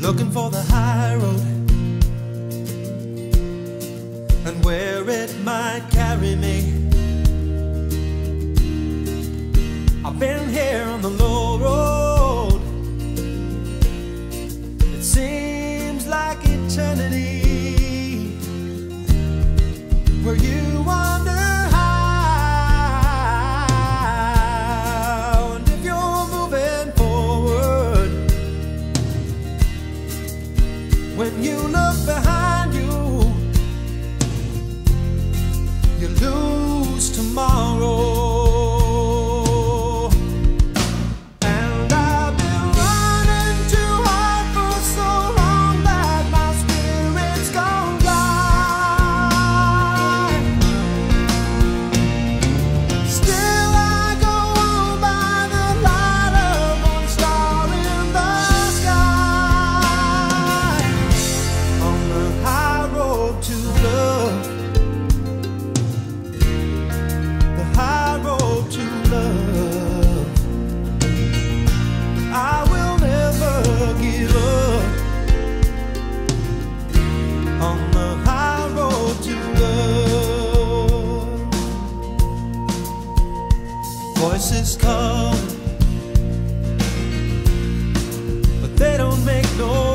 looking for the high road and where it might carry me. I've been here on the low road, it seems like eternity. Were you? when you look behind voices come, but they don't make noise.